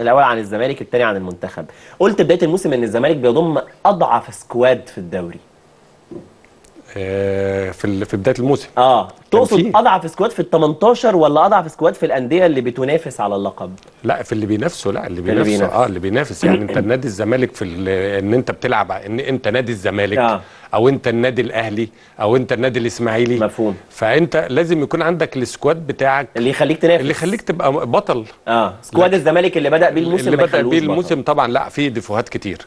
الأول عن الزمالك الثاني عن المنتخب. قلت بداية الموسم إن الزمالك بيضم أضعف squad في الدوري. في ال- في بداية الموسم. آه. تقصد. أضعف squad في ال 18 ولا أضعف squad في الأندية اللي بتنافس على اللقب؟ لا في اللي بينافسوا لا اللي اللي بينافسوا. بينافس. آه اللي بينافس. يعني أنت النادي الزمالك في إن أنت بتلعب إن أنت نادي الزمالك آه. أو أنت النادي الأهلي أو أنت النادي الإسماعيلي. مفهوم. فأنت لازم يكون عندك ال squad بتاعك اللي يخليك تنافس. اللي يخليك تبقى بطل. آه. squad الزمالك اللي بدأ بيه الموسم اللي بدأ بيه. الموسم طبعا لا فيه ديفوهات كتير.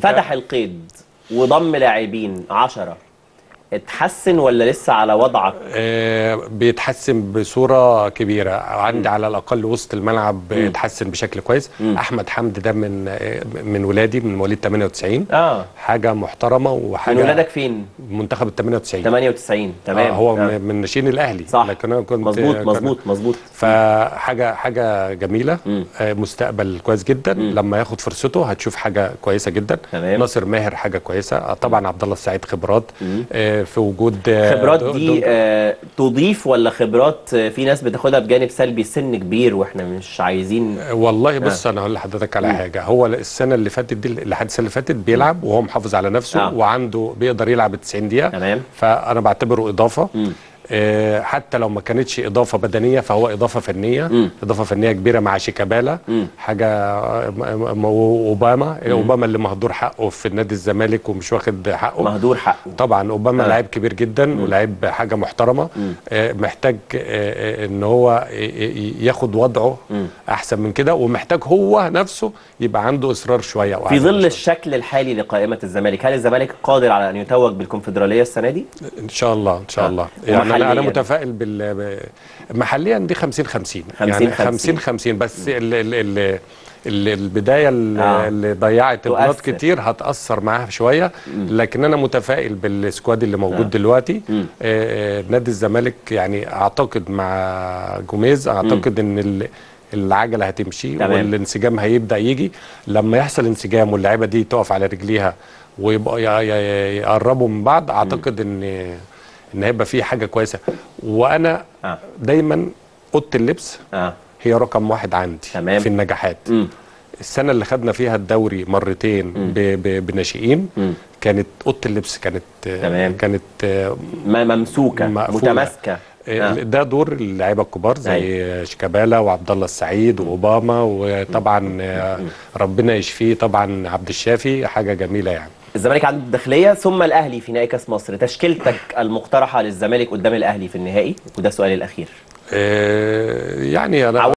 فتح القيد وضم لاعبين 10 اتحسن ولا لسه على وضعك؟ آه، بيتحسن بصورة كبيرة. عندي على الأقل وسط الملعب اتحسن بشكل كويس. أحمد حمد ده من آه، من ولادي من مواليد 98 آه. حاجة محترمة وحاجة من ولادك فين؟ منتخب ال 98 98 تمام آه هو آه. من- ناشئين الأهلي. صح. لكن أنا كنت مظبوط كان- مظبوط مظبوط. فحاجة حاجة جميلة. آه مستقبل كويس جدا. لما ياخد فرصته هتشوف حاجة كويسة جدا. تمام. ناصر ماهر حاجة كويسة. آه طبعا عبد الله السعيد خبرات. آه في وجود آه خبرات دي آه تضيف ولا خبرات آه في ناس بتاخدها بجانب سلبي؟ سن كبير وإحنا مش عايزين. والله بص أنا هقول لحضرتك على حاجة. هو السنة اللي فاتت دي لحد السنة اللي فاتت بيلعب وهو محافظ على نفسه آه. وعنده بيقدر يلعب 90 دقيقة. تمام. فأنا بعتبره إضافة. آه حتى لو ما كانتش إضافة بدنية فهو إضافة فنية إضافة فنية كبيرة مع شيكابالا. حاجة آه، أوباما. أوباما اللي مهدور حقه في النادي الزمالك ومش واخد حقه. مهدور حقه. طبعا أوباما آه. آه. لعيب كبير جدا ولاعيب حاجة محترمة. آه محتاج آه آه، إن هو ياخد وضعه أحسن من كده ومحتاج هو نفسه يبقى عنده إصرار شوية في ظل شوية. الشكل الحالي لقائمة الزمالك هل الزمالك قادر على أن يتوج بالكونفدرالية السنة دي؟ إن شاء الله إن شاء آه. الله. يعني أنا ومحلياً؟ أنا متفائل بال محليا دي 50 50 يعني 50 50 50 بس ال ال ال ال البداية اللي, آه. اللي ضيعت. بنات كتير هتأثر معاها شوية لكن أنا متفائل بالسكواد اللي موجود آه. دلوقتي آه، آه، نادي الزمالك يعني أعتقد مع جوميز أعتقد إن ال العجلة هتمشي تمام. والانسجام هيبدأ يجي لما يحصل انسجام واللعيبة دي تقف على رجليها ويبقوا يقربوا من بعض أعتقد إن إن هيبقى في حاجة كويسة وأنا آه. دايما أوضة اللبس آه هي رقم واحد عندي تمام. في النجاحات مم. السنة اللي خدنا فيها الدوري مرتين بناشئين. كانت أوضة اللبس كانت تمام. كانت آه، ممسوكة مقفولة. متماسكة آه، آه. ده دور اللعيبة الكبار زي شيكابالا وعبد الله السعيد وأوباما وطبعا آه، ربنا يشفيه طبعا عبد الشافي حاجة جميلة يعني الزمالك عنده الداخلية ثم الأهلي في نهائي كأس مصر. تشكيلتك المقترحة للزمالك قدام الأهلي في النهائي؟ وده سؤالي الأخير. آه، يعني أنا